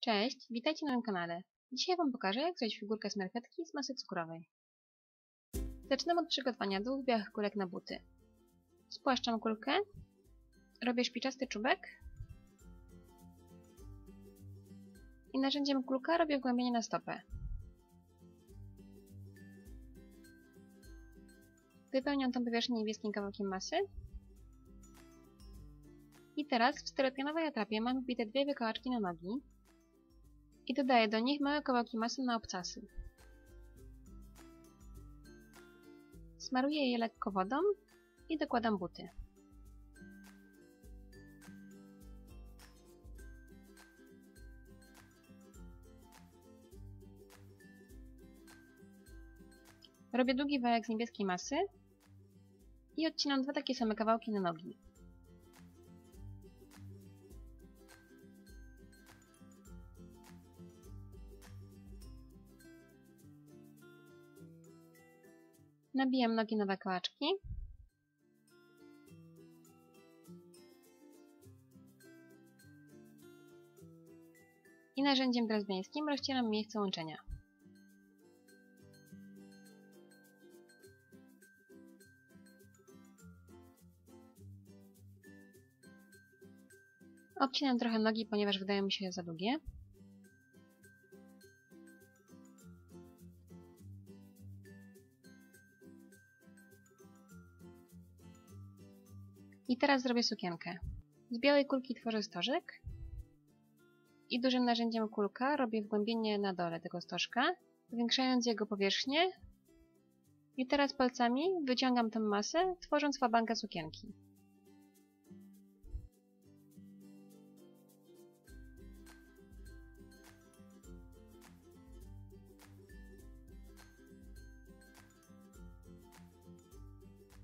Cześć, witajcie na moim kanale. Dzisiaj Wam pokażę, jak zrobić figurkę smerfetki z masy cukrowej. Zaczynam od przygotowania dwóch białych kulek na buty. Spłaszczam kulkę, robię szpiczasty czubek i narzędziem kulka robię wgłębienie na stopę. Wypełniam tą powierzchnię niebieskim kawałkiem masy i teraz w styropianowej atrapie mam wbite dwie wykołaczki na nogi i dodaję do nich małe kawałki masy na obcasy. Smaruję je lekko wodą i dokładam buty. Robię długi wałek z niebieskiej masy i odcinam dwa takie same kawałki na nogi. Nabijam nogi na wykołaczki. I narzędziem drezbiańskim rozcieram miejsce łączenia. Obcinam trochę nogi, ponieważ wydają mi się za długie. I teraz zrobię sukienkę. Z białej kulki tworzę stożek i dużym narzędziem kulka robię wgłębienie na dole tego stożka, zwiększając jego powierzchnię i teraz palcami wyciągam tę masę, tworząc fabankę sukienki.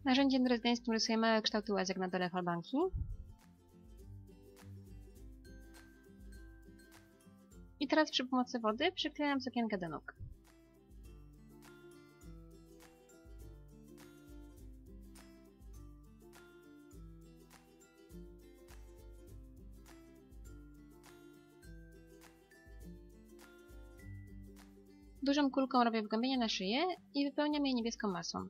Narzędziem drezdeńskim rysuję małe kształty łezek na dole falbanki. I teraz przy pomocy wody przyklejam sukienkę do nóg. Dużą kulką robię wgłębienie na szyję i wypełniam je niebieską masą.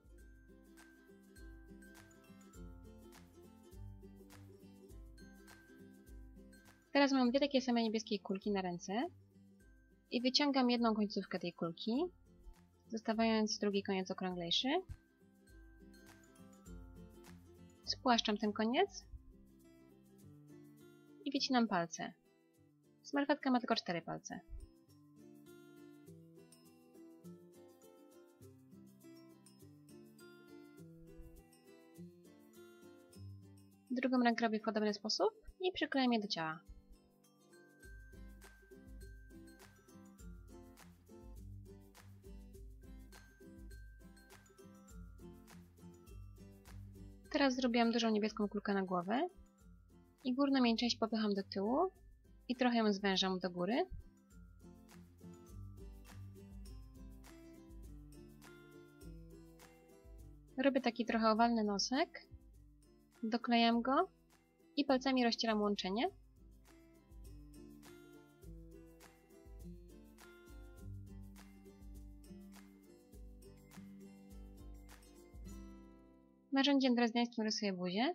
Teraz mam dwie takie same niebieskie kulki na ręce i wyciągam jedną końcówkę tej kulki, zostawiając drugi koniec okrąglejszy. Spłaszczam ten koniec i wycinam palce. Smarkatka ma tylko cztery palce. Drugą rękę robię w podobny sposób i przyklejam je do ciała. Teraz zrobiłam dużą niebieską kulkę na głowę i górną jej część popycham do tyłu i trochę ją zwężam do góry. Robię taki trochę owalny nosek, doklejam go i palcami rozcieram łączenie. Narzędziem drezniańskim rysuję buzię.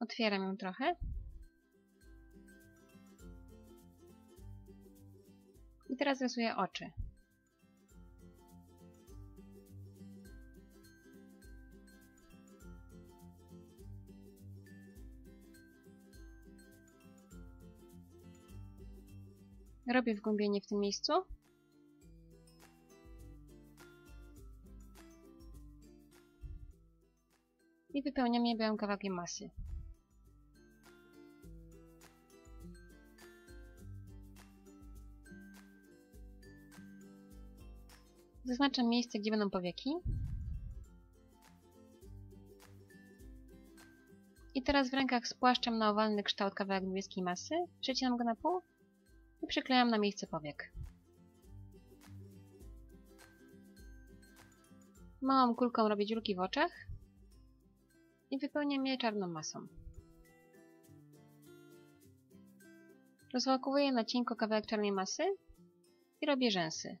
Otwieram ją trochę. I teraz rysuję oczy. Robię wgłębienie w tym miejscu. I wypełniam je białym kawałkiem masy. Zaznaczam miejsce, gdzie będą powieki. I teraz w rękach spłaszczam na owalny kształt kawałek niebieskiej masy, przecinam go na pół i przyklejam na miejsce powiek. Małą kulką robię dziurki w oczach i wypełniam je czarną masą. Rozwałkowuję na cienko kawałek czarnej masy i robię rzęsy.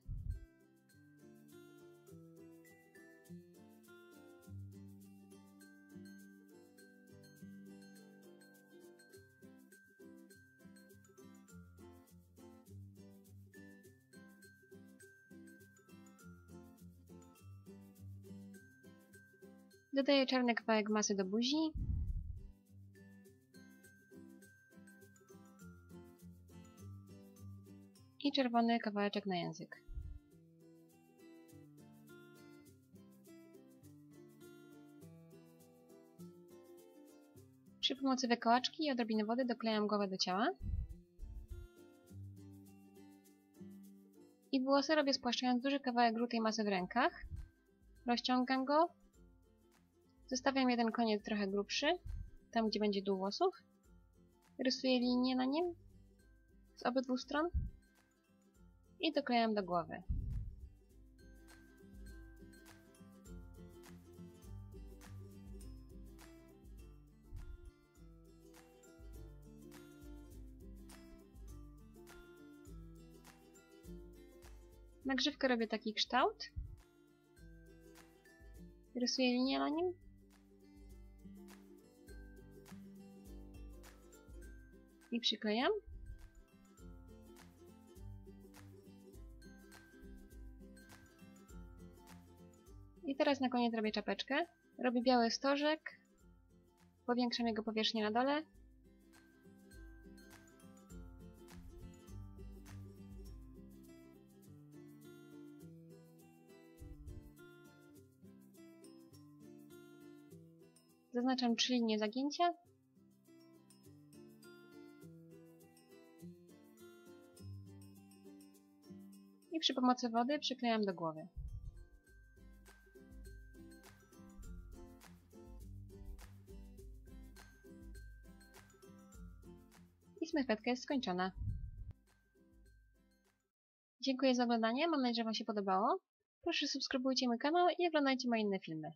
Dodaję czarny kawałek masy do buzi. I czerwony kawałeczek na język. Przy pomocy wykołaczki i odrobiny wody doklejam głowę do ciała. I włosy robię spłaszczając duży kawałek grutej masy w rękach. Rozciągam go Zostawiam jeden koniec trochę grubszy, tam gdzie będzie dół włosów. Rysuję linię na nim z obydwu stron i doklejam do głowy. Na grzywkę robię taki kształt. Rysuję linię na nim i przyklejam. I teraz na koniec robię czapeczkę. Robię biały stożek, powiększam jego powierzchnię na dole. Zaznaczam trzy linie zagięcia i przy pomocy wody przyklejam do głowy. I smerfetka jest skończona. Dziękuję za oglądanie, mam nadzieję, że Wam się podobało. Proszę subskrybujcie mój kanał i oglądajcie moje inne filmy.